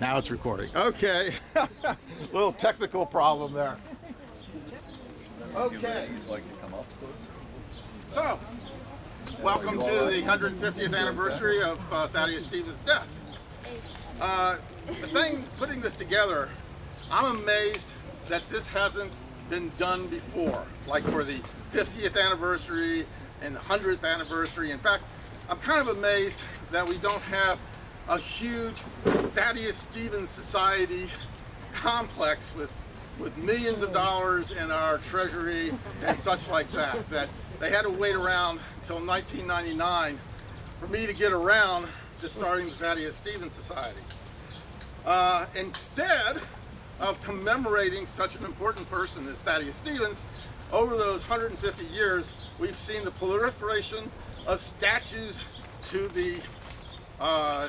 Now it's recording. Okay. Little technical problem there. Okay. So, welcome to the 150th anniversary of uh, Thaddeus Stevens' death. Uh, the thing putting this together, I'm amazed that this hasn't been done before, like for the 50th anniversary and the 100th anniversary. In fact, I'm kind of amazed that we don't have a huge Thaddeus Stevens Society complex with with millions of dollars in our treasury and such like that. That they had to wait around until 1999 for me to get around to starting the Thaddeus Stevens Society. Uh, instead of commemorating such an important person as Thaddeus Stevens, over those 150 years, we've seen the proliferation of statues to the uh,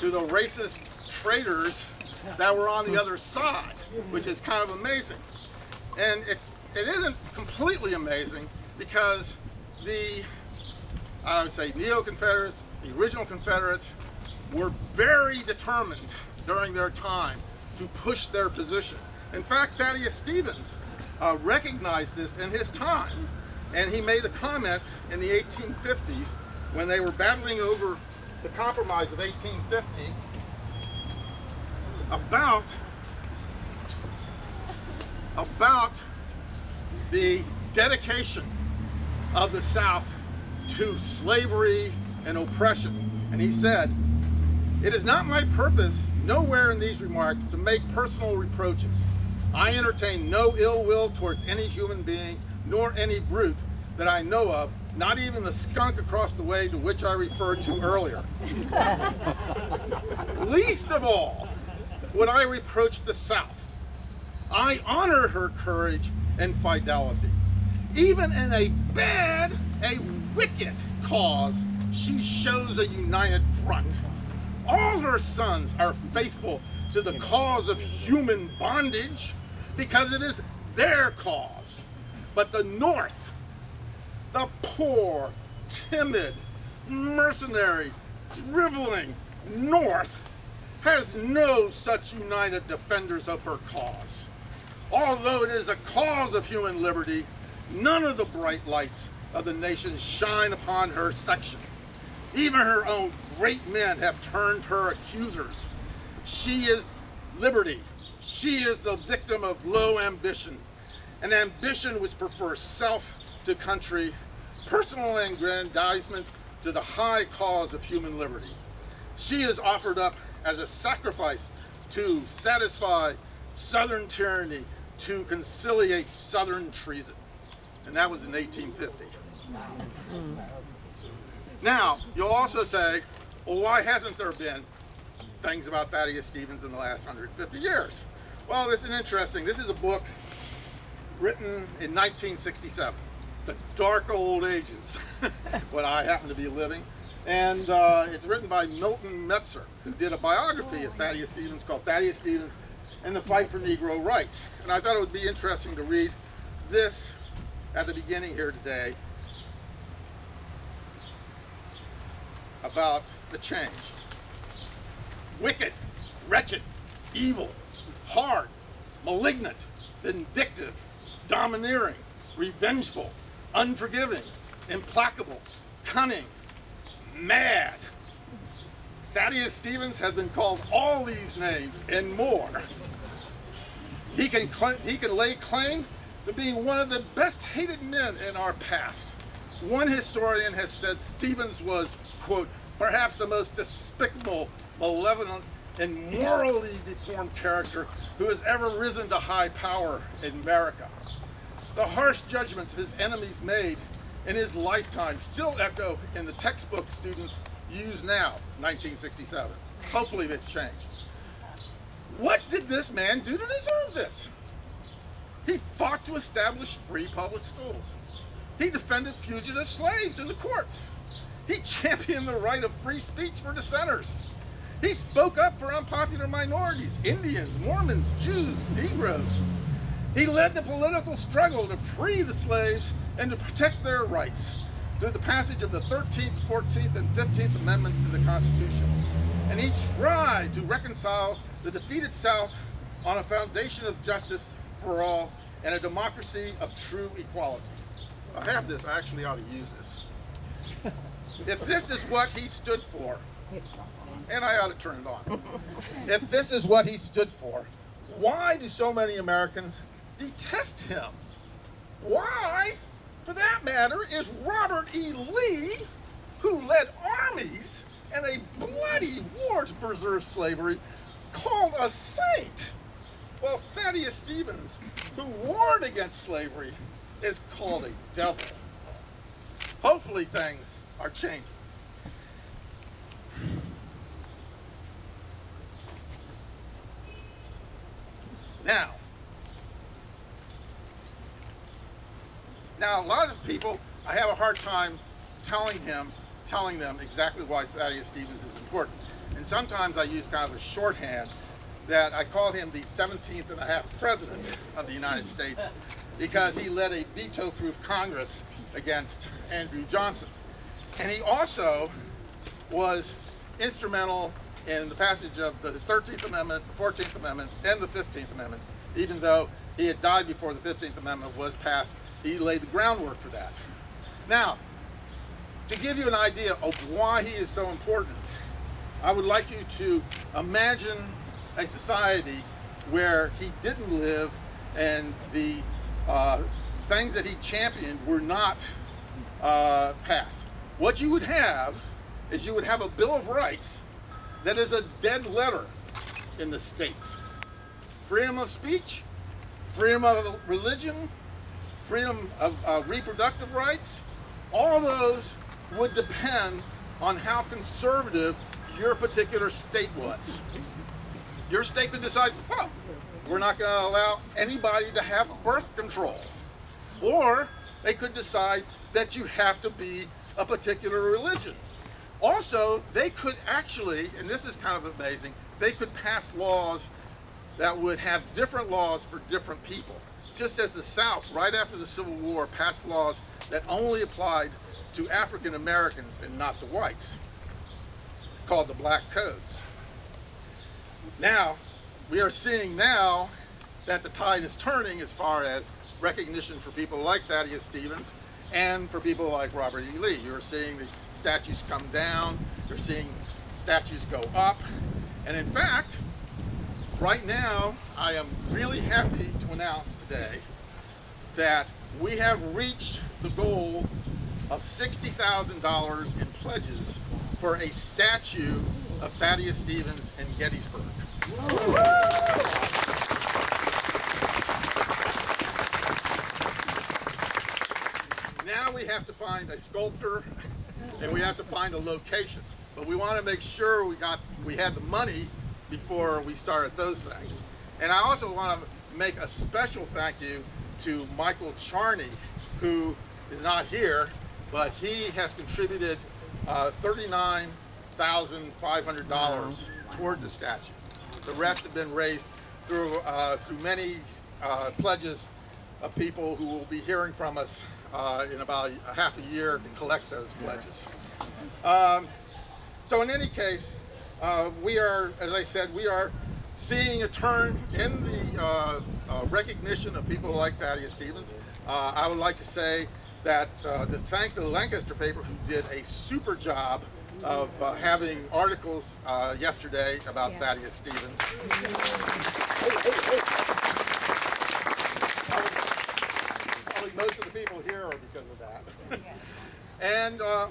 to the racist traitors that were on the other side, which is kind of amazing. And it's it isn't completely amazing because the I would say neo-Confederates, the original Confederates, were very determined during their time to push their position. In fact, Thaddeus Stevens uh, recognized this in his time, and he made a comment in the 1850s when they were battling over the Compromise of 1850 about about the dedication of the South to slavery and oppression. And he said, It is not my purpose, nowhere in these remarks, to make personal reproaches. I entertain no ill will towards any human being, nor any brute that I know of, not even the skunk across the way to which I referred to earlier. Least of all would I reproach the South. I honor her courage and fidelity. Even in a bad, a wicked cause, she shows a united front. All her sons are faithful to the cause of human bondage because it is their cause. But the North, the poor, timid, mercenary, driveling North, has no such united defenders of her cause. Although it is a cause of human liberty, none of the bright lights of the nation shine upon her section. Even her own great men have turned her accusers. She is liberty. She is the victim of low ambition, an ambition which prefers self to country, personal aggrandizement to the high cause of human liberty. She is offered up as a sacrifice to satisfy Southern tyranny, to conciliate Southern treason. And that was in 1850. Now, you'll also say, well, why hasn't there been things about Thaddeus Stevens in the last 150 years? Well, this is interesting. This is a book written in 1967, the dark old ages, when I happen to be living. And uh, it's written by Milton Meltzer, who did a biography of Thaddeus Stevens called Thaddeus Stevens and the Fight for Negro Rights. And I thought it would be interesting to read this at the beginning here today about the change. Wicked, wretched, evil, hard, malignant, vindictive, domineering, revengeful, unforgiving, implacable, cunning, mad. Thaddeus Stevens has been called all these names and more. He can, he can lay claim to being one of the best hated men in our past. One historian has said Stevens was, quote, perhaps the most despicable, malevolent, and morally deformed character who has ever risen to high power in America. The harsh judgments his enemies made in his lifetime still echo in the textbook students use now, 1967. Hopefully they've changed. What did this man do to deserve this? He fought to establish free public schools. He defended fugitive slaves in the courts. He championed the right of free speech for dissenters. He spoke up for unpopular minorities, Indians, Mormons, Jews, Negroes. He led the political struggle to free the slaves and to protect their rights through the passage of the 13th, 14th, and 15th Amendments to the Constitution. and he tried to reconcile the defeated South on a foundation of justice for all and a democracy of true equality. I have this, I actually ought to use this. If this is what he stood for, and I ought to turn it on. If this is what he stood for, why do so many Americans detest him? Why, for that matter, is Robert E. Lee, who led armies and a bloody war to preserve slavery, called a saint? Well, Thaddeus Stevens, who warned against slavery, is called a devil. Hopefully things are changing. Now, now a lot of people, I have a hard time telling him, telling them exactly why Thaddeus Stevens is important. And sometimes I use kind of a shorthand that I call him the 17th and a half president of the United States because he led a veto-proof Congress against Andrew Johnson. And he also was instrumental in the passage of the 13th Amendment, the 14th Amendment, and the 15th Amendment. Even though he had died before the 15th Amendment was passed, he laid the groundwork for that. Now, to give you an idea of why he is so important, I would like you to imagine a society where he didn't live and the uh, things that he championed were not uh, passed. What you would have is you would have a Bill of Rights that is a dead letter in the states. Freedom of speech, freedom of religion, freedom of uh, reproductive rights, all those would depend on how conservative your particular state was. Your state could decide, well, we're not going to allow anybody to have birth control. Or they could decide that you have to be a particular religion. Also, they could actually, and this is kind of amazing, they could pass laws that would have different laws for different people. Just as the South, right after the Civil War, passed laws that only applied to African Americans and not to whites, called the Black Codes. Now, we are seeing now that the tide is turning as far as recognition for people like Thaddeus Stevens and for people like Robert E. Lee. You're seeing the statues come down, you're seeing statues go up, and in fact, right now, I am really happy to announce today that we have reached the goal of $60,000 in pledges for a statue of Thaddeus Stevens in Gettysburg. Now we have to find a sculptor and we have to find a location. But we want to make sure we got we had the money before we started those things. And I also want to make a special thank you to Michael Charney, who is not here, but he has contributed uh, $39,500 towards the statue. The rest have been raised through, uh, through many uh, pledges of people who will be hearing from us uh, in about a half a year to collect those pledges. Um, so in any case, uh, we are, as I said, we are seeing a turn in the uh, uh, recognition of people like Thaddeus Stevens. I would like to say that to thank the Lancaster paper who did a super job of uh, having articles uh, yesterday about yeah. Thaddeus Stevens. Probably most of the people here are because of that. And uh,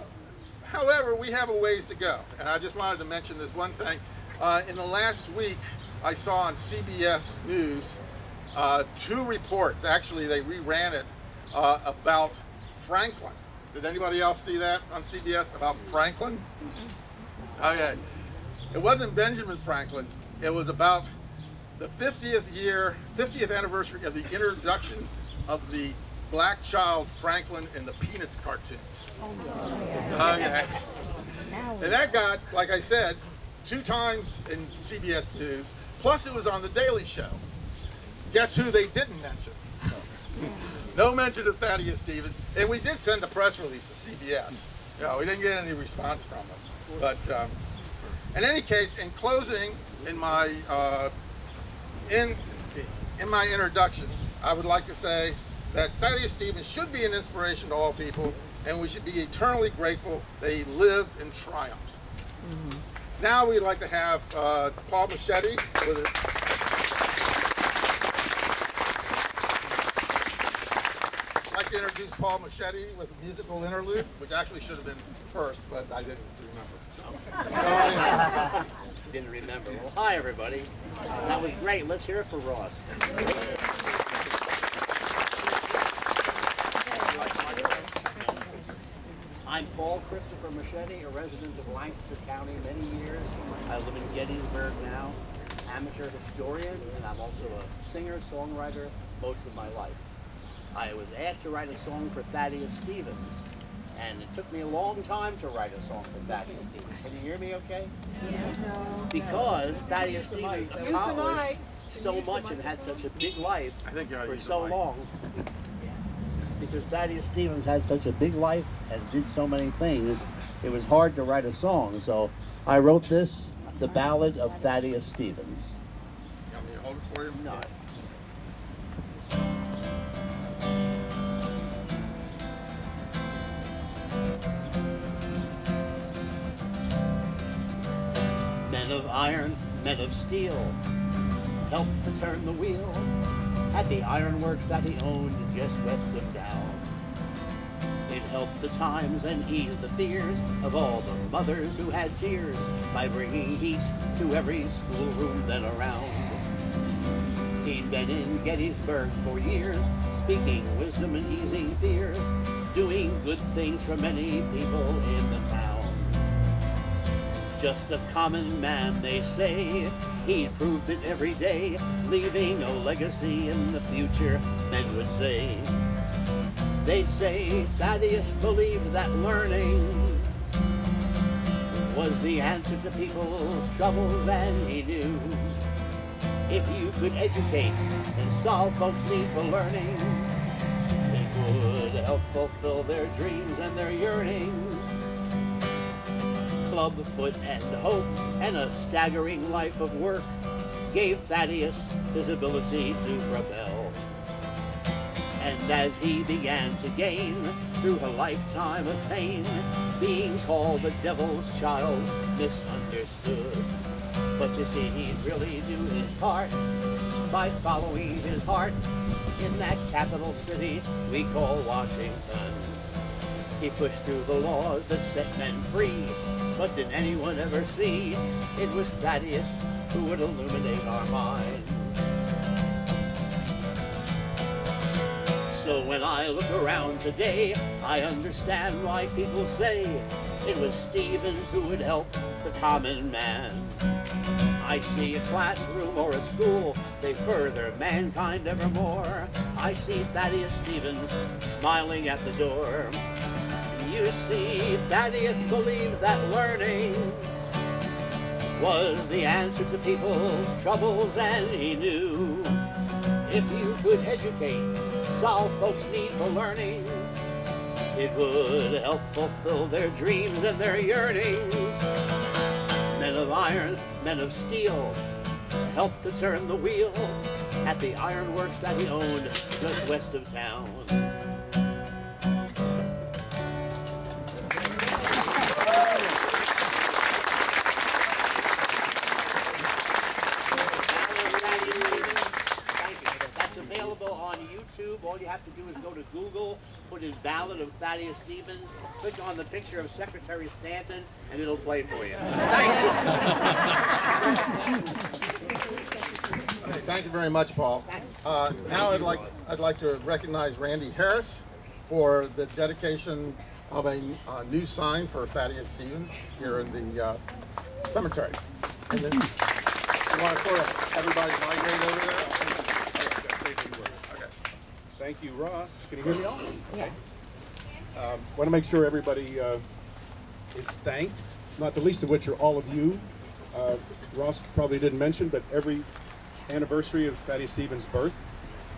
however, we have a ways to go. And I just wanted to mention this one thing. Uh, in the last week, I saw on CBS News uh, two reports. Actually, they reran it uh, about Franklin did anybody else see that on CBS about Franklin? Okay. It wasn't Benjamin Franklin. It was about the 50th year, 50th anniversary of the introduction of the black child Franklin in the Peanuts cartoons. Okay. And that got, like I said, two times in CBS News, plus it was on The Daily Show. Guess who they didn't mention? No mention of Thaddeus Stevens. And we did send a press release to CBS. You know, we didn't get any response from them. But um, In any case, in closing, in my uh, in in my introduction, I would like to say that Thaddeus Stevens should be an inspiration to all people, and we should be eternally grateful that he lived and triumphed. Now we'd like to have uh, Paul Machete with his. I'd like to introduce Paul Machete with a musical interlude, which actually should have been first, but I didn't remember. So. Didn't remember. Well, hi everybody. That was great. Let's hear it for Ross. I'm Paul Christopher Machete, a resident of Lancaster County many years. I live in Gettysburg now. Amateur historian, and I'm also a singer, songwriter most of my life. I was asked to write a song for Thaddeus Stevens, and it took me a long time to write a song for Thaddeus Stevens. Can you hear me okay? Because Thaddeus Stevens accomplished so much and had such a big life I think you ought to for so long. Because Thaddeus Stevens had such a big life and did so many things, it was hard to write a song. So I wrote this, the ballad of Thaddeus Stevens. You want me to hold it for you? No. Men of iron, men of steel, helped to turn the wheel at the ironworks that he owned just west of town. It helped the times and eased the fears of all the mothers who had tears by bringing heat to every schoolroom then around. He'd been in Gettysburg for years, speaking wisdom and easing fears, doing good things for many people in the town. Just a common man, they say. He proved it every day, leaving a legacy in the future, men would say. They'd say Thaddeus believed that learning was the answer to people's troubles, and he knew if you could educate and solve folks' need for learning, it would help fulfill their dreams and their yearnings. Club, foot, and hope, and a staggering life of work gave Thaddeus his ability to propel. And as he began to gain through a lifetime of pain, being called the devil's child, misunderstood. But you see, he really do his part by following his heart in that capital city we call Washington. He pushed through the laws that set men free, but did anyone ever see it was Thaddeus who would illuminate our minds? So when I look around today, I understand why people say it was Stevens who would help the common man. I see a classroom or a school, they further mankind evermore. I see Thaddeus Stevens smiling at the door. You see, Thaddeus believed that learning was the answer to people's troubles, and he knew if you could educate, solve folks' need for learning, it would help fulfill their dreams and their yearnings. Men of iron, men of steel, helped to turn the wheel at the ironworks that he owned just west of town. Available on YouTube. All you have to do is go to Google, put in Ballad of Thaddeus Stevens, click on the picture of Secretary Stanton, and it'll play for you. Thank you. Okay, thank you very much, Paul. Uh, now I'd like I'd like to recognize Randy Harris for the dedication of a, new sign for Thaddeus Stevens here in the uh, cemetery. And then you want to sort of everybody migrate over there? Okay. Thank you, Ross. Can you hear me all? Yes. Um, want to make sure everybody uh, is thanked, not the least of which are all of you. Uh, Ross probably didn't mention, but every anniversary of Thaddeus Stevens' birth,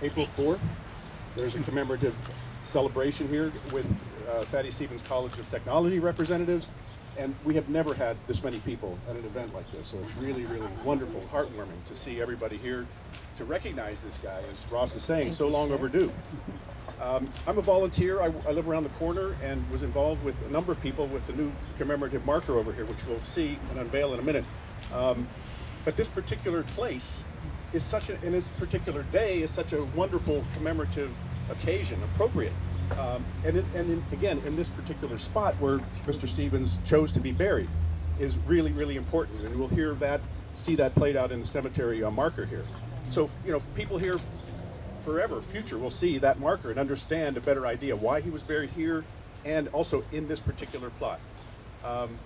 April 4th, there's a commemorative celebration here with uh, Thaddeus Stevens College of Technology representatives And we have never had this many people at an event like this, so it's really, really wonderful, heartwarming to see everybody here to recognize this guy, as Ross is saying, so long overdue. Um, I'm a volunteer. I, I live around the corner and was involved with a number of people with the new commemorative marker over here, which we'll see and unveil in a minute. Um, but this particular place is such a, in this particular day, is such a wonderful commemorative occasion, appropriate. Um, and it, and in, again, in this particular spot where Mr. Stevens chose to be buried, is really, really important. And we'll hear that, see that played out in the cemetery uh, marker here. So, you know, people here forever, future, will see that marker and understand a better idea why he was buried here and also in this particular plot. Um,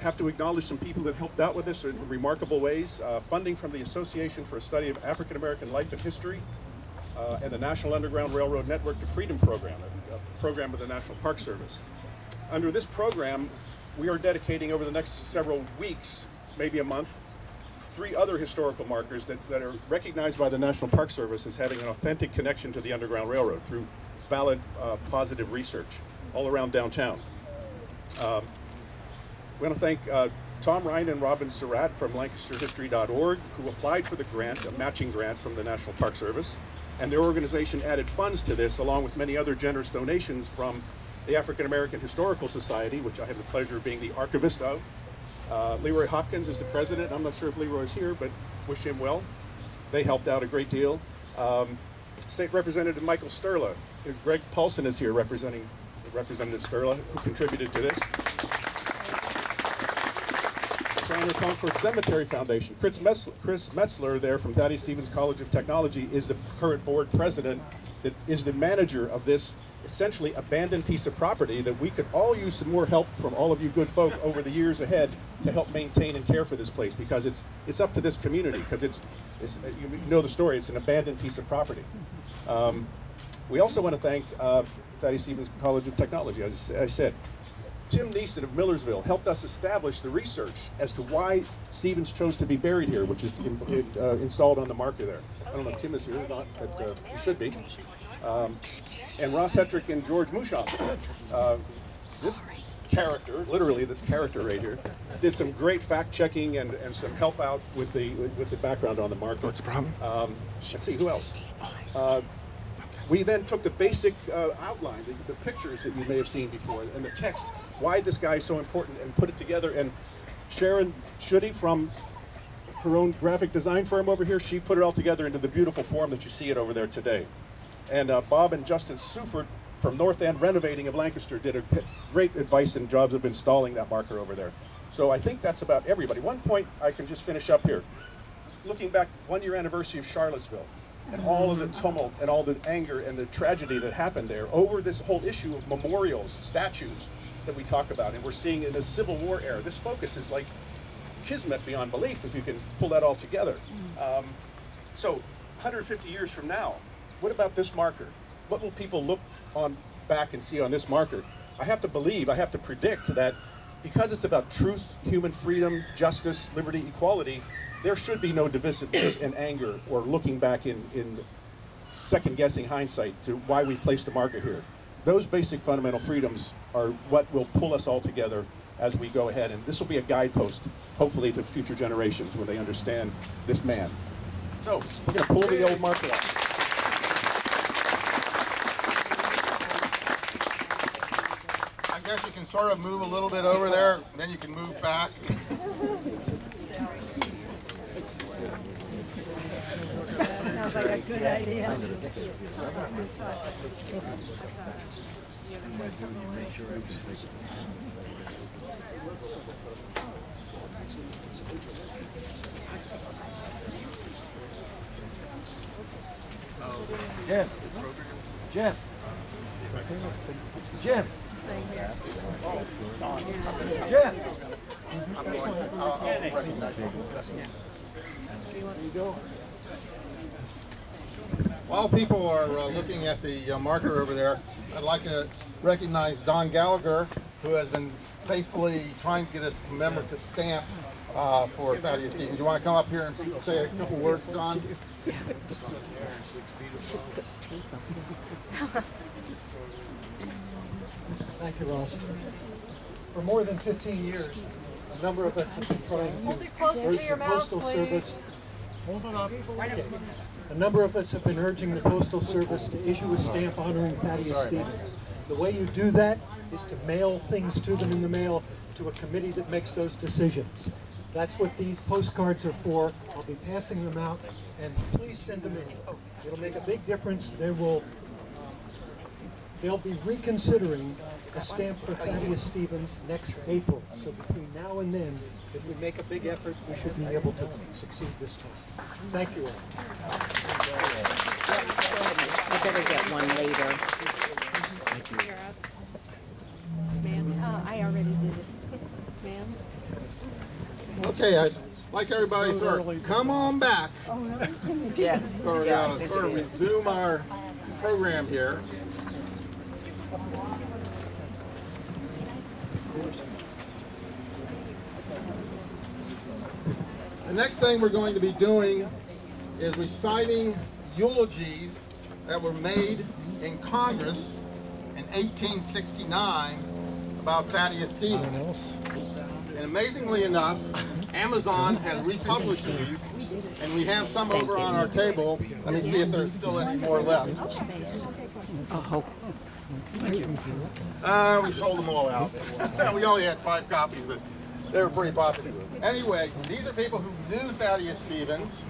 have to acknowledge some people that helped out with this in remarkable ways. Uh, funding from the Association for a Study of African American Life and History uh, and the National Underground Railroad Network to Freedom Program, program of the National Park Service. Under this program, we are dedicating over the next several weeks, maybe a month, three other historical markers that, that are recognized by the National Park Service as having an authentic connection to the Underground Railroad through valid, uh, positive research all around downtown. Um, we want to thank uh, Tom Ryan and Robin Surratt from LancasterHistory.org who applied for the grant, a matching grant from the National Park Service. And their organization added funds to this along with many other generous donations from the African American Historical Society, which I have the pleasure of being the archivist of. Uh, Leroy Hopkins is the president. I'm not sure if Leroy's here, but wish him well. They helped out a great deal. Um, State Representative Michael Sturla. Greg Paulson is here representing Representative Sturla, who contributed to this. Samuel Comfort Cemetery Foundation. Chris, Metzler, Chris Metzler there from Thaddeus Stevens College of Technology is the current board president that is the manager of this essentially abandoned piece of property that we could all use some more help from all of you good folk over the years ahead to help maintain and care for this place because it's it's up to this community because it's, it's you know the story it's an abandoned piece of property. Um, we also want to thank uh, Thaddeus Stevens College of Technology, as I said. Tim Neeson of Millersville helped us establish the research as to why Stevens chose to be buried here, which is in, uh, installed on the marker there. I don't know if Tim is here or not, but uh, he should be. Um, and Ross Hetrick and George Mouchon. Uh, this character, literally this character right here, did some great fact checking and, and some help out with the with the background on the marker. What's the problem? Um, let's see, who else? We then took the basic uh, outline, the, the, pictures that you may have seen before, and the text, why this guy is so important, and put it together. And Sharon Schutte from her own graphic design firm over here, she put it all together into the beautiful form that you see it over there today. And uh, Bob and Justin Sufert from North End Renovating of Lancaster did a great advice and jobs of installing that marker over there. So I think that's about everybody. One point I can just finish up here. Looking back, one year anniversary of Charlottesville and all of the tumult and all the anger and the tragedy that happened there over this whole issue of memorials, statues that we talk about, and we're seeing in the Civil War era. This focus is like kismet beyond belief if you can pull that all together. Um, so, 150 years from now, what about this marker? What will people look on back and see on this marker? I have to believe, I have to predict that because it's about truth, human freedom, justice, liberty, equality, there should be no divisiveness and anger or looking back in, in second guessing hindsight to why we placed a marker here. Those basic fundamental freedoms are what will pull us all together as we go ahead. And this will be a guidepost, hopefully, to future generations when they understand this man. So, we're going to pull the old marker off. I guess you can sort of move a little bit over there, then you can move back. like a good idea. Jeff. Jeff. Jeff. Jeff. While people are uh, looking at the uh, marker over there, I'd like to recognize Don Gallagher, who has been faithfully trying to get us a commemorative stamp uh, for Thaddeus Stevens. You want to come up here and say a couple words, Don? Thank you, Ross. For more than 15 years, a number of us have been trying to urge the Postal Service. Okay. A number of us have been urging the Postal Service to issue a stamp honoring Thaddeus Stevens. The way you do that is to mail things to them in the mail to a committee that makes those decisions. That's what these postcards are for. I'll be passing them out, and please send them in. It'll make a big difference. They will um, they'll be reconsidering a stamp for Thaddeus Stevens next April. So between now and then, if we make a big effort, we should be able to succeed this time. Thank you all. I better get one later. Ma'am, uh, I already did it. Ma'am? Okay, I'd like everybody to sort of come on back, Yes. sort Yeah, of, uh, sort of resume our program here. Next thing we're going to be doing is reciting eulogies that were made in Congress in 1869 about Thaddeus Stevens. And amazingly enough, Amazon has republished these, and we have some over on our table. Let me see if there's still any more left. Oh, Uh, we sold them all out. we only had five copies, but they were pretty popular. Anyway, these are people who knew Thaddeus Stevens.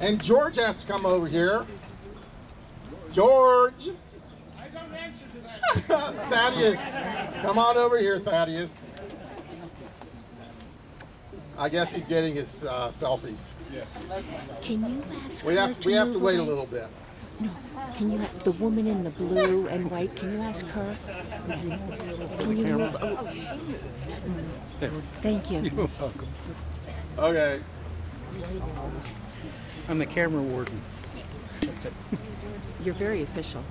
And George has to come over here. George! I don't answer to that. Thaddeus, come on over here, Thaddeus. I guess he's getting his uh, selfies. can you ask We have we have to wait a little bit. Can you, the woman in the blue and white, can you ask her? Can you move? Oh, oh she moved. Thank you. Okay. I'm the camera warden. You're very official.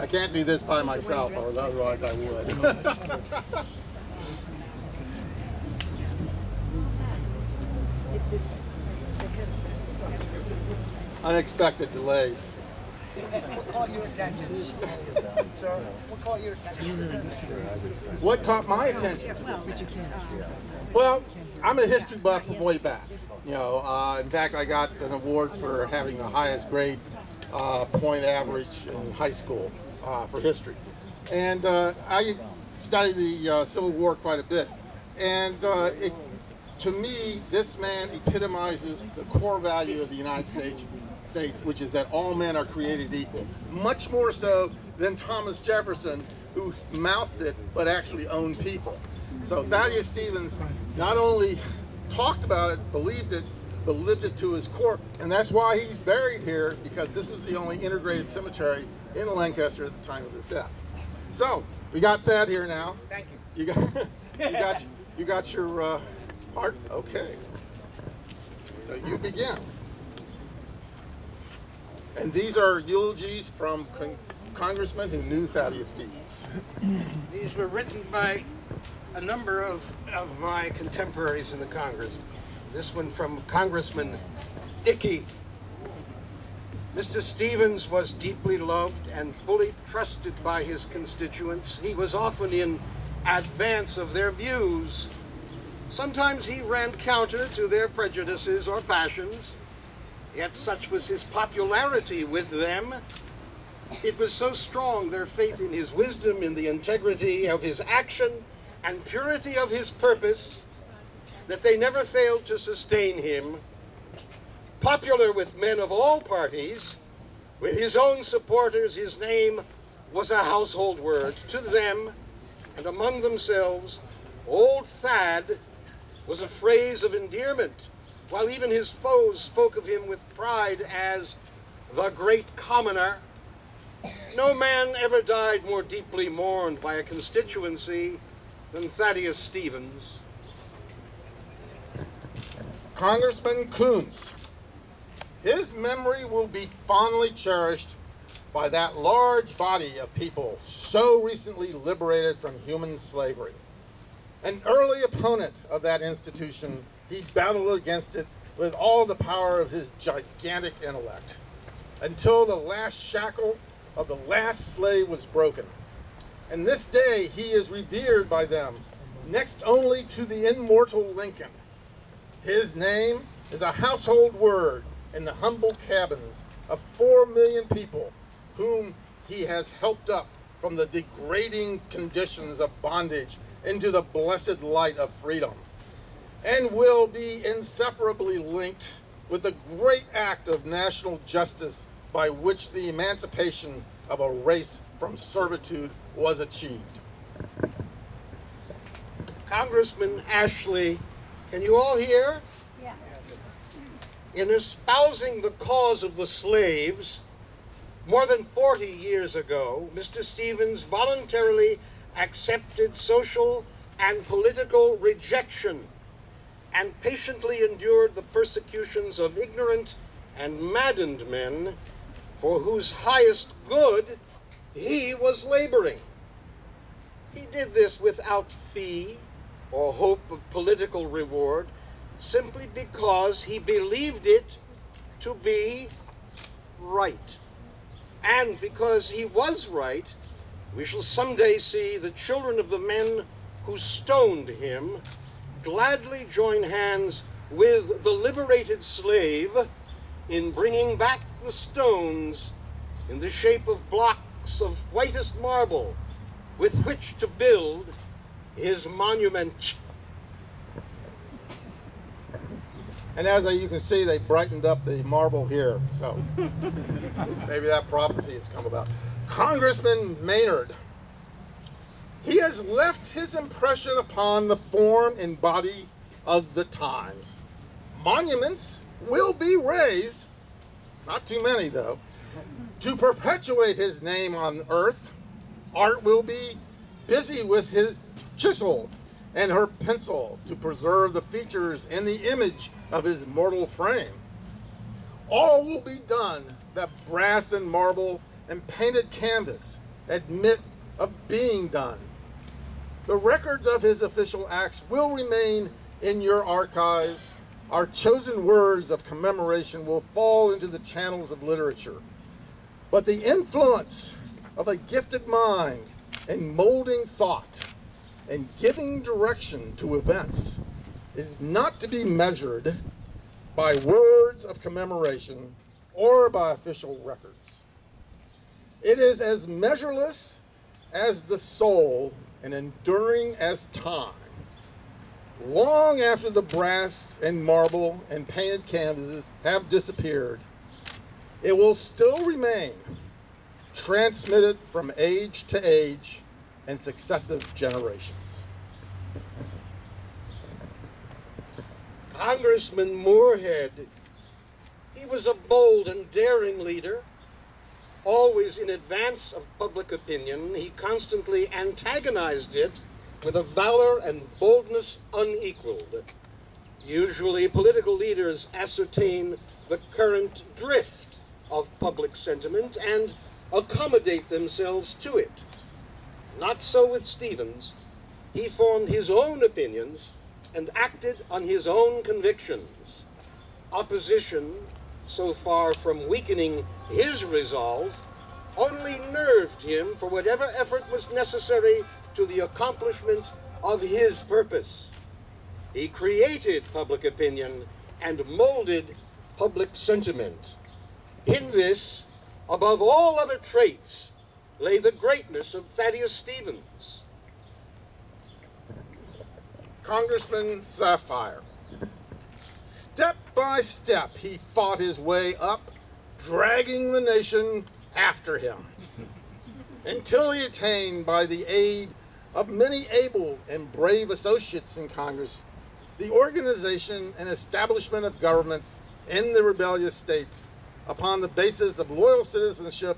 I can't do this by myself, or otherwise I would. Unexpected delays. What caught your attention? Sir, what caught your attention? What caught my attention to this? Well, I'm a history buff from way back. You know, uh, in fact, I got an award for having the highest grade uh, point average in high school uh, for history. And uh, I studied the uh, Civil War quite a bit. And uh, it, to me, this man epitomizes the core value of the United States, States, which is that all men are created equal. Much more so than Thomas Jefferson, who mouthed it but actually owned people. So Thaddeus Stevens not only talked about it, believed it, but lived it to his core. And that's why he's buried here, because this was the only integrated cemetery in Lancaster at the time of his death. So we got that here now. Thank you. You got, you got, you got your uh, part. Okay. So you begin. And these are eulogies from con- congressmen who knew Thaddeus Stevens. These were written by a number of, of my contemporaries in the Congress. This one from Congressman Dickey. Mr. Stevens was deeply loved and fully trusted by his constituents. He was often in advance of their views. Sometimes he ran counter to their prejudices or passions, yet such was his popularity with them it was so strong, their faith in his wisdom, in the integrity of his action, and purity of his purpose, that they never failed to sustain him. Popular with men of all parties, with his own supporters, his name was a household word. To them, and among themselves, Old Thad was a phrase of endearment, while even his foes spoke of him with pride as the great commoner. No man ever died more deeply mourned by a constituency than Thaddeus Stevens. Congressman Koontz. His memory will be fondly cherished by that large body of people so recently liberated from human slavery. An early opponent of that institution, he battled against it with all the power of his gigantic intellect until the last shackle of the last slave was broken. And this day he is revered by them, next only to the immortal Lincoln. His name is a household word in the humble cabins of four million people whom he has helped up from the degrading conditions of bondage into the blessed light of freedom, and will be inseparably linked with the great act of national justice by which the emancipation of a race from servitude was achieved. Congressman Ashley, can you all hear? Yeah. In espousing the cause of the slaves, more than 40 years ago, Mr. Stevens voluntarily accepted social and political rejection and patiently endured the persecutions of ignorant and maddened men for whose highest good he was laboring. He did this without fee or hope of political reward, simply because he believed it to be right. And because he was right, we shall someday see the children of the men who stoned him gladly join hands with the liberated slave in bringing back the stones in the shape of blocks of whitest marble with which to build his monument. And as you can see, they brightened up the marble here. So maybe that prophecy has come about. Congressman Maynard. He has left his impression upon the form and body of the times. Monuments will be raised, not too many though, to perpetuate his name on earth. Art will be busy with his chisel and her pencil to preserve the features and the image of his mortal frame. All will be done that brass and marble and painted canvas admit of being done. The records of his official acts will remain in your archives. Our chosen words of commemoration will fall into the channels of literature. But the influence of a gifted mind and molding thought and giving direction to events is not to be measured by words of commemoration or by official records. It is as measureless as the soul and enduring as time. Long after the brass and marble and painted canvases have disappeared, it will still remain transmitted from age to age and successive generations. Congressman Moorhead, he was a bold and daring leader. Always in advance of public opinion, he constantly antagonized it with a valor and boldness unequaled. Usually, political leaders ascertain the current drift of public sentiment and accommodate themselves to it. Not so with Stevens. He formed his own opinions and acted on his own convictions. Opposition, so far from weakening his resolve, only nerved him for whatever effort was necessary to the accomplishment of his purpose. He created public opinion and molded public sentiment. In this, above all other traits, lay the greatness of Thaddeus Stevens. Congressman Sapphire. Step by step, he fought his way up, dragging the nation after him, until he attained, by the aid of many able and brave associates in Congress, the organization and establishment of governments in the rebellious states upon the basis of loyal citizenship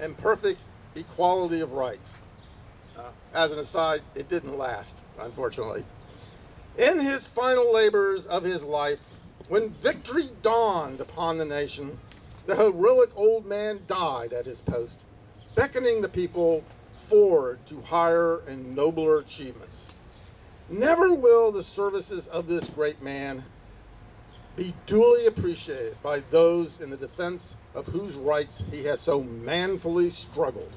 and perfect equality of rights. Uh, as an aside, it didn't last, unfortunately. In his final labors of his life, when victory dawned upon the nation, the heroic old man died at his post, beckoning the people forward to higher and nobler achievements. Never will the services of this great man be duly appreciated by those in the defense of whose rights he has so manfully struggled.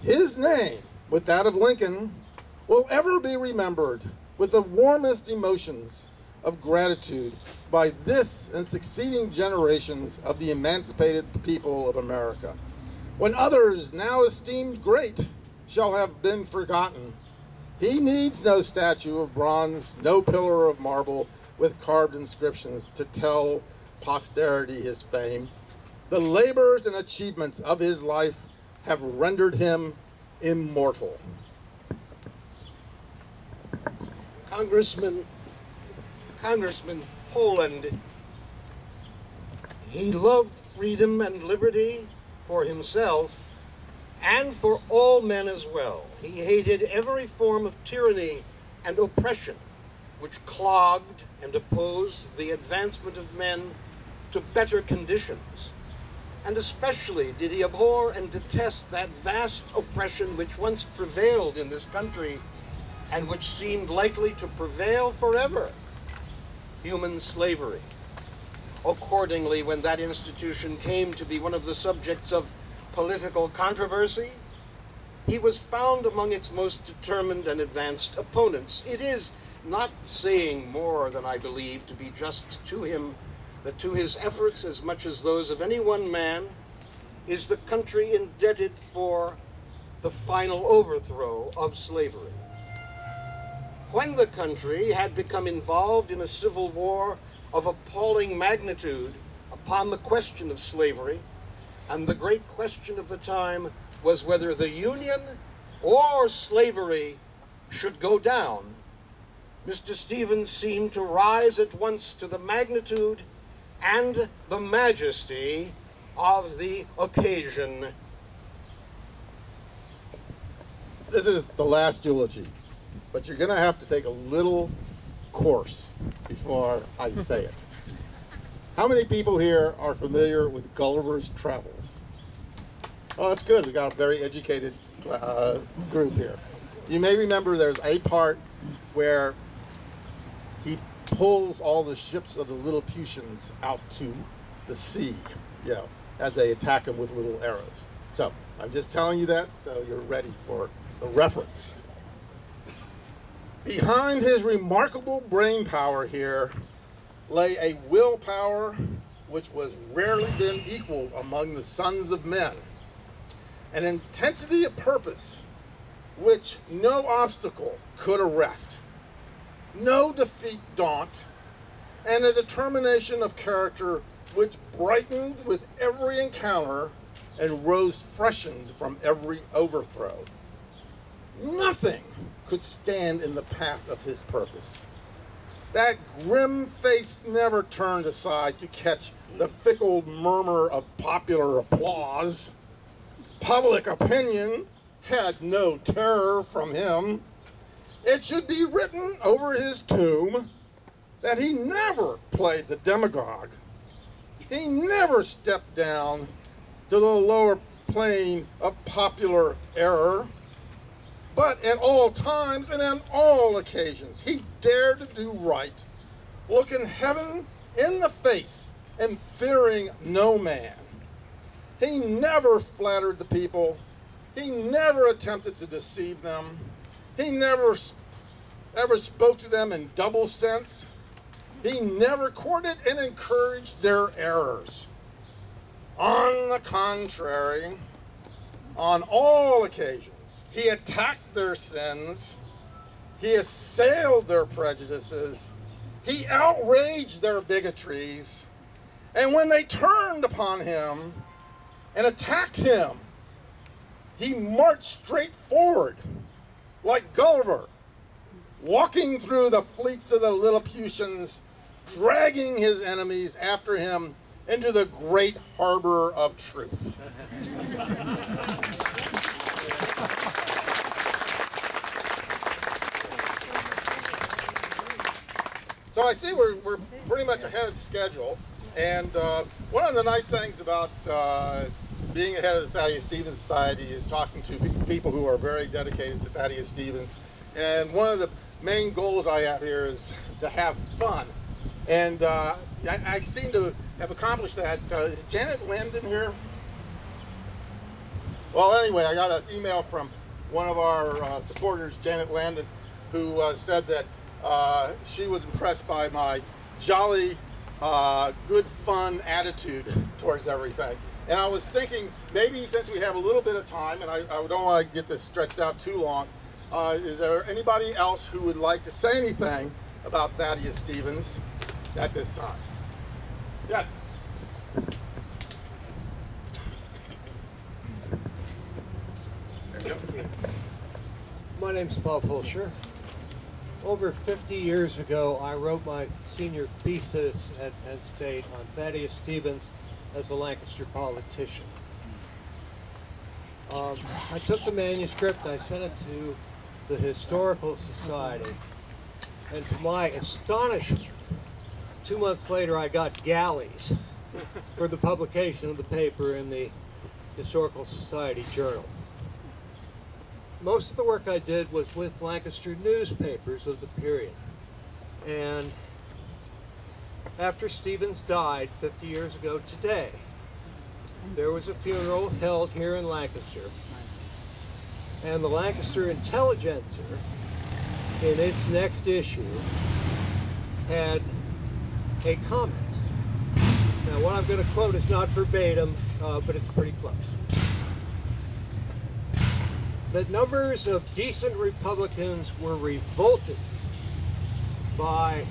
His name, with that of Lincoln, will ever be remembered with the warmest emotions of gratitude by this and succeeding generations of the emancipated people of America. When others, now esteemed great, shall have been forgotten, he needs no statue of bronze, no pillar of marble with carved inscriptions to tell posterity his fame. The labors and achievements of his life have rendered him immortal. Congressman, Congressman Poland, he loved freedom and liberty for himself and for all men as well. He hated every form of tyranny and oppression which clogged and opposed the advancement of men to better conditions. And especially did he abhor and detest that vast oppression which once prevailed in this country and which seemed likely to prevail forever human slavery. Accordingly, when that institution came to be one of the subjects of political controversy, he was found among its most determined and advanced opponents. It is not saying more than I believe to be just to him that to his efforts, as much as those of any one man, is the country indebted for the final overthrow of slavery. When the country had become involved in a civil war of appalling magnitude upon the question of slavery, and the great question of the time was whether the Union or slavery should go down, Mr. Stevens seemed to rise at once to the magnitude and the majesty of the occasion. This is the last eulogy, but you're going to have to take a little course before I say it. How many people here are familiar with Gulliver's Travels? Oh, that's good. We got a very educated uh, group here. You may remember there's a part where he pulls all the ships of the Lilliputians out to the sea, you know, as they attack him with little arrows. So I'm just telling you that so you're ready for the reference. Behind his remarkable brain power here lay a willpower which was rarely been equaled among the sons of men, an intensity of purpose which no obstacle could arrest, no defeat daunt, and a determination of character which brightened with every encounter and rose freshened from every overthrow. Nothing could stand in the path of his purpose. That grim face never turned aside to catch the fickle murmur of popular applause. Public opinion had no terror from him. It should be written over his tomb that he never played the demagogue. He never stepped down to the lower plane of popular error. But at all times and on all occasions, he dared to do right, looking heaven in the face and fearing no man. He never flattered the people. He never attempted to deceive them. He never ever spoke to them in double sense. He never courted and encouraged their errors. On the contrary, on all occasions, he attacked their sins. He assailed their prejudices. He outraged their bigotries. And when they turned upon him and attacked him, he marched straight forward like Gulliver, walking through the fleets of the Lilliputians, dragging his enemies after him into the great harbor of truth. So I see we're, we're pretty much ahead of the schedule. And uh, one of the nice things about uh, being ahead of the Thaddeus Stevens Society is talking to people who are very dedicated to Thaddeus Stevens. And one of the main goals I have here is to have fun. And uh, I, I, seem to have accomplished that. Uh, is Janet Landon here? Well, anyway, I got an email from one of our uh, supporters, Janet Landon, who uh, said that uh, she was impressed by my jolly, uh, good, fun attitude towards everything. And I was thinking, maybe since we have a little bit of time, and I, I don't want to get this stretched out too long, uh, is there anybody else who would like to say anything about Thaddeus Stevens at this time? Yes. My name's Bob Hulsher. Over 50 years ago, I wrote my senior thesis at Penn State on Thaddeus Stevens as a Lancaster politician. Um, I took the manuscript, I sent it to the Historical Society, and to my astonishment, two months later I got galleys for the publication of the paper in the Historical Society Journal most of the work I did was with Lancaster newspapers of the period. And after Stevens died 50 years ago today, there was a funeral held here in Lancaster. And the Lancaster Intelligencer, in its next issue, had a comment. Now, what I'm going to quote is not verbatim, uh, but it's pretty close that numbers of decent Republicans were revolted by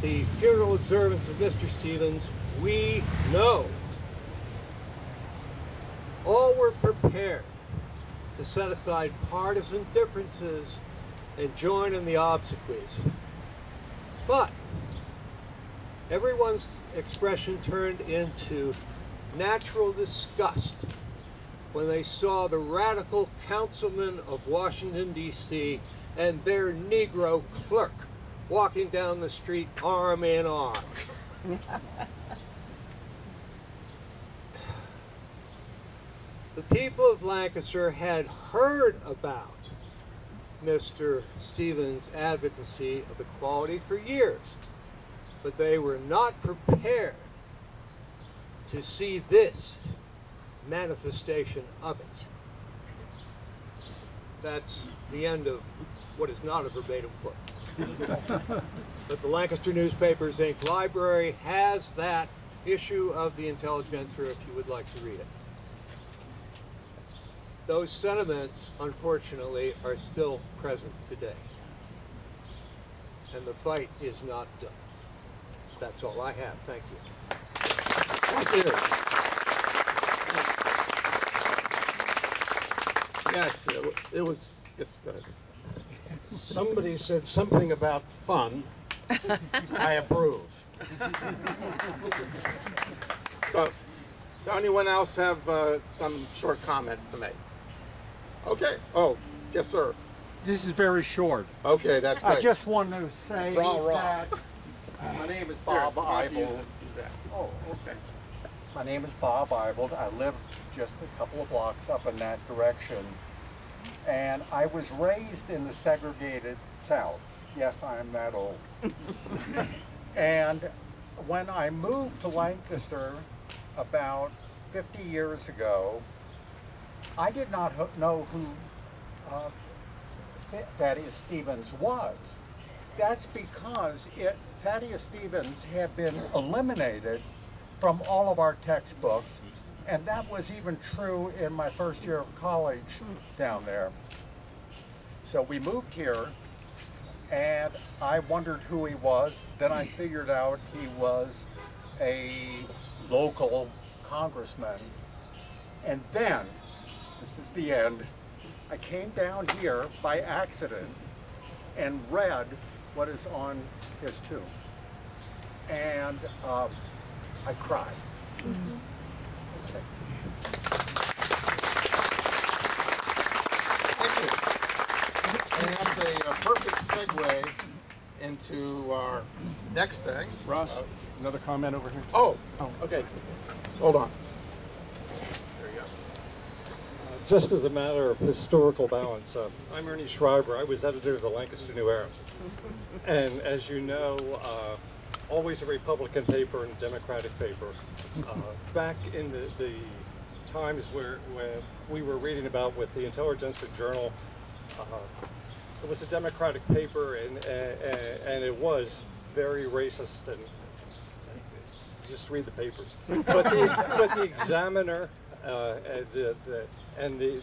the funeral observance of Mr. Stevens, we know. All were prepared to set aside partisan differences and join in the obsequies. But everyone's expression turned into natural disgust when they saw the radical councilman of Washington, D.C., and their Negro clerk walking down the street arm in arm. the people of Lancaster had heard about Mr. Stevens' advocacy of equality for years, but they were not prepared to see this manifestation of it. That's the end of what is not a verbatim quote. but the Lancaster Newspapers Inc. Library has that issue of the Intelligencer if you would like to read it. Those sentiments, unfortunately, are still present today. And the fight is not done. That's all I have. Thank you. Thank you. Yes, it, wa- it was, yes, go ahead. Somebody said something about fun. I approve. So, so anyone else have uh, some short comments to make? Okay, oh, yes, sir. This is very short. Okay, that's I great. just want to say Rah, rah. that my name is Here, Bob why use Ibold. it? Use that. Oh, okay. My name is Bob Ibold. I live just a couple of blocks up in that direction. And I was raised in the segregated South. Yes, I am that old. and when I moved to Lancaster about 50 years ago, I did not know who uh, Th- Thaddeus Stevens was. That's because it, Thaddeus Stevens had been eliminated from all of our textbooks, and that was even true in my first year of college down there. So we moved here, and I wondered who he was. Then I figured out he was a local congressman. And then, this is the end, I came down here by accident and read what is on his tomb. And um, I cried. Okay. Thank you. And that's a uh, perfect segue into our next thing. Ross, another comment over here. Oh, okay. Hold on. There you go. Uh, just as a matter of historical balance, uh, I'm Ernie Schreiber. I was editor of the Lancaster New Era. And as you know, uh, always a Republican paper and a Democratic paper. Uh, back in the, the times where, where we were reading about with the Intelligence Journal. Uh, it was a Democratic paper, and, and, and it was very racist and just read the papers. But the, but the Examiner uh, and, the, the, and the,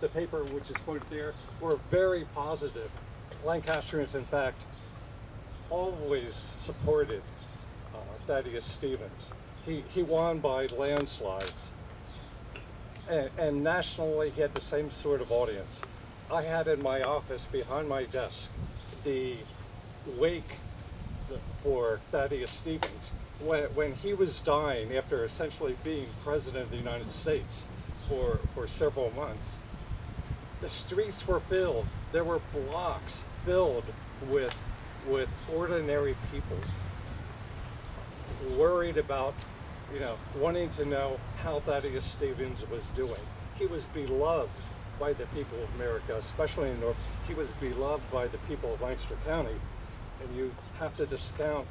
the paper, which is quoted there, were very positive. Lancastrians, in fact, always supported uh, Thaddeus Stevens. He, he won by landslides. And, and nationally, he had the same sort of audience. I had in my office behind my desk the wake for Thaddeus Stevens when, when he was dying after essentially being president of the United States for, for several months. The streets were filled. There were blocks filled with, with ordinary people worried about, you know, wanting to know how Thaddeus Stevens was doing. He was beloved by the people of America, especially in the North. He was beloved by the people of Lancaster County, and you have to discount,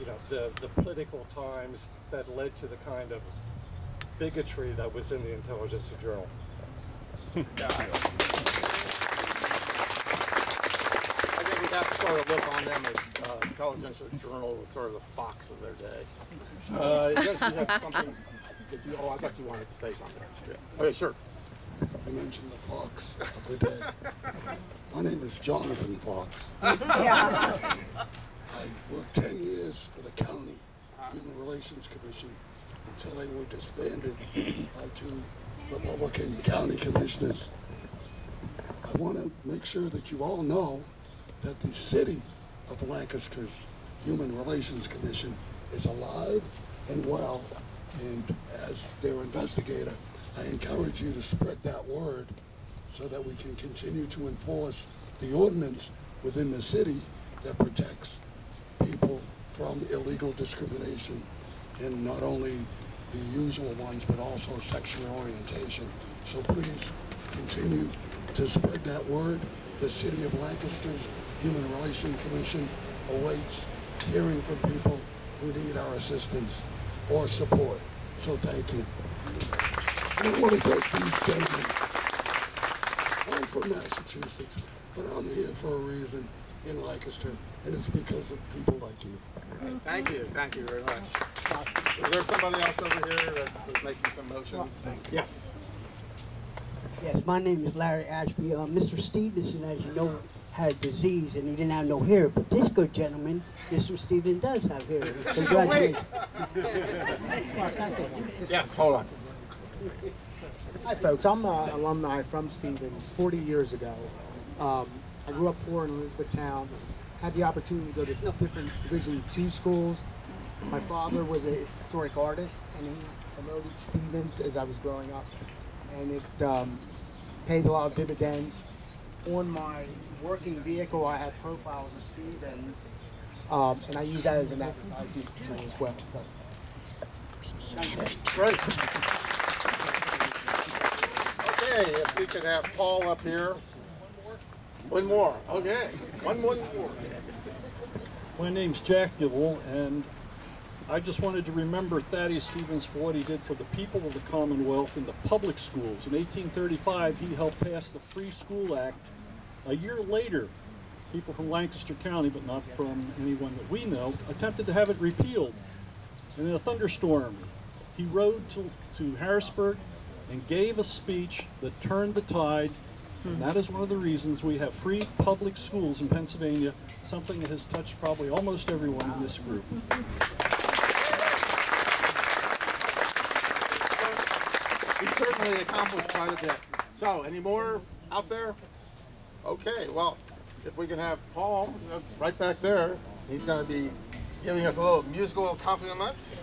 you know, the, the political times that led to the kind of bigotry that was in the Intelligence Journal. I think we have to sort of look on them as uh, Intelligence Journal was sort of the fox of their day. Uh, you have something you, oh, I thought you wanted to say something. Yeah. Okay, sure. I mentioned the Fox of the day. My name is Jonathan Fox. Yeah. I worked 10 years for the county Human Relations Commission until they were disbanded by two Republican county commissioners. I want to make sure that you all know that the city of Lancaster's Human Relations Commission is alive and well. And as their investigator, I encourage you to spread that word so that we can continue to enforce the ordinance within the city that protects people from illegal discrimination in not only the usual ones, but also sexual orientation. So please continue to spread that word. The City of Lancaster's Human Relations Commission awaits hearing from people who need our assistance or support. So thank you. And I want to thank these gentlemen. I'm from Massachusetts, but I'm here for a reason in Lancaster, and it's because of people like you. Thank you, thank you very much. Is there somebody else over here that was making some motion? Yes. Yes, my name is Larry Ashby. Uh, Mr. Stevenson, as you know, had a disease and he didn't have no hair. But this good gentleman, Mr. Steven, does have hair. Congratulations. Yes, hold on. Hi, folks. I'm an alumni from Stevens 40 years ago. Um, I grew up poor in Elizabethtown. Had the opportunity to go to different Division two schools. My father was a historic artist, and he promoted Stevens as I was growing up, and it um, paid a lot of dividends. On my working vehicle, I had profiles of Stevens, um, and I use that as an advertisement tool as well. So, Great. Okay, if we could have Paul up here. One more, okay, one more. My name's Jack Dibble, and I just wanted to remember Thaddeus Stevens for what he did for the people of the Commonwealth in the public schools. In 1835, he helped pass the Free School Act. A year later, people from Lancaster County, but not from anyone that we know, attempted to have it repealed. And in a thunderstorm, he rode to, to Harrisburg and gave a speech that turned the tide. And that is one of the reasons we have free public schools in Pennsylvania, something that has touched probably almost everyone in this group. He certainly accomplished quite a bit. So, any more out there? Okay, well, if we can have Paul right back there, he's going to be giving us a little musical accompaniment.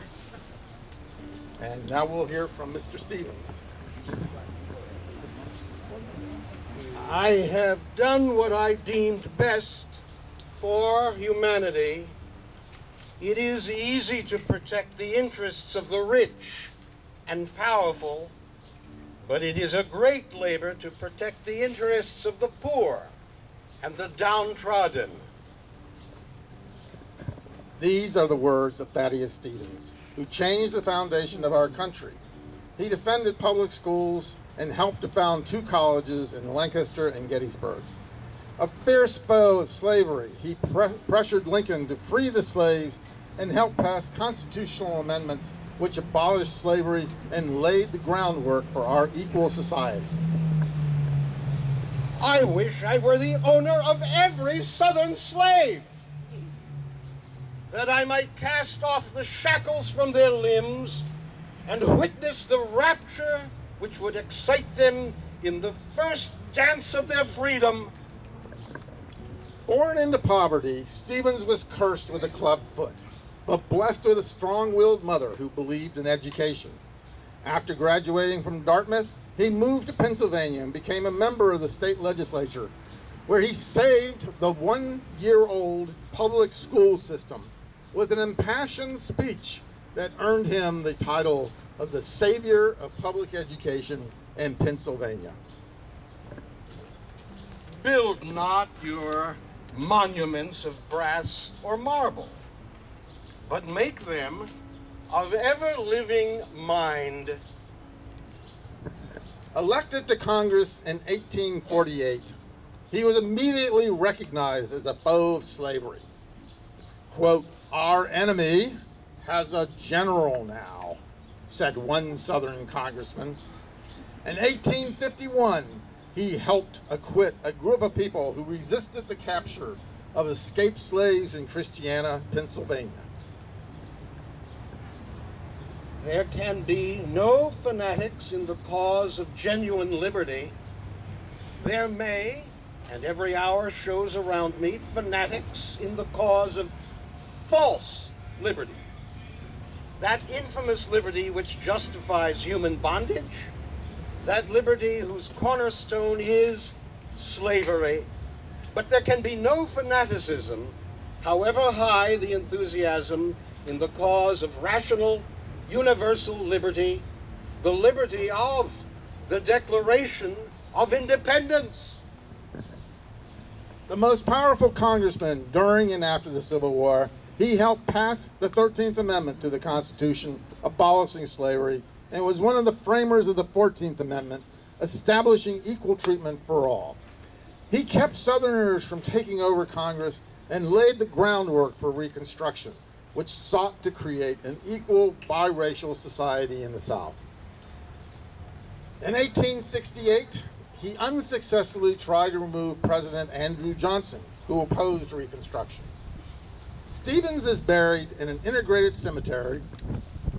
And now we'll hear from Mr. Stevens. I have done what I deemed best for humanity. It is easy to protect the interests of the rich and powerful, but it is a great labor to protect the interests of the poor and the downtrodden. These are the words of Thaddeus Stevens, who changed the foundation of our country. he defended public schools and helped to found two colleges in Lancaster and Gettysburg. A fierce foe of slavery, he pre- pressured Lincoln to free the slaves and helped pass constitutional amendments which abolished slavery and laid the groundwork for our equal society. I wish I were the owner of every Southern slave, that I might cast off the shackles from their limbs and witness the rapture which would excite them in the first dance of their freedom. Born into poverty, Stevens was cursed with a club foot, but blessed with a strong willed mother who believed in education. After graduating from Dartmouth, he moved to Pennsylvania and became a member of the state legislature, where he saved the one year old public school system with an impassioned speech that earned him the title of the Savior of Public Education in Pennsylvania. Build not your monuments of brass or marble, but make them of ever living mind. Elected to Congress in 1848, he was immediately recognized as a foe of slavery. Quote, Our enemy has a general now, said one Southern congressman. In 1851, he helped acquit a group of people who resisted the capture of escaped slaves in Christiana, Pennsylvania. There can be no fanatics in the cause of genuine liberty. There may, and every hour shows around me, fanatics in the cause of false liberty. That infamous liberty which justifies human bondage, that liberty whose cornerstone is slavery. But there can be no fanaticism, however high the enthusiasm, in the cause of rational universal liberty, the liberty of the Declaration of Independence. The most powerful congressman during and after the Civil War, he helped pass the 13th Amendment to the Constitution, abolishing slavery, and was one of the framers of the 14th Amendment, establishing equal treatment for all. He kept Southerners from taking over Congress and laid the groundwork for Reconstruction which sought to create an equal biracial society in the South. In 1868, he unsuccessfully tried to remove President Andrew Johnson, who opposed Reconstruction. Stevens is buried in an integrated cemetery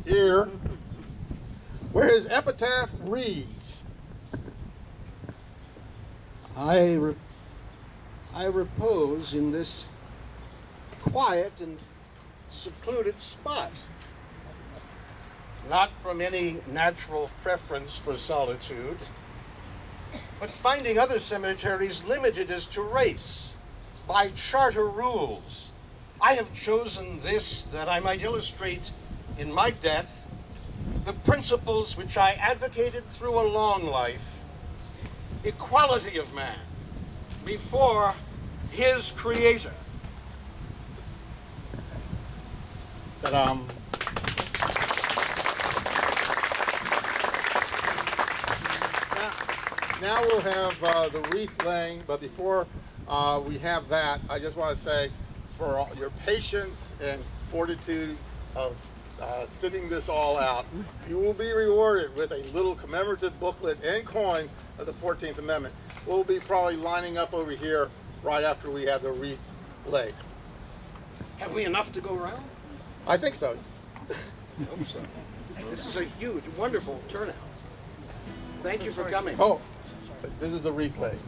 here, where his epitaph reads I, re- I repose in this quiet and secluded spot. Not from any natural preference for solitude, but finding other cemeteries limited as to race, by charter rules. I have chosen this that I might illustrate in my death the principles which I advocated through a long life equality of man before his creator. Now, now we'll have uh, the wreath laying, but before uh, we have that, I just want to say for all your patience and fortitude of uh, sitting this all out, you will be rewarded with a little commemorative booklet and coin of the 14th Amendment. We'll be probably lining up over here right after we have the wreath laid. Have we enough to go around? I think so. I hope so. This is a huge, wonderful turnout. Thank you for coming. Oh, this is the wreath laying.